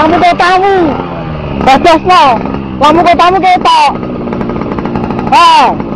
Kamu kau tahu. Bos-bos mau. Kamu kau tahu kita. Ah.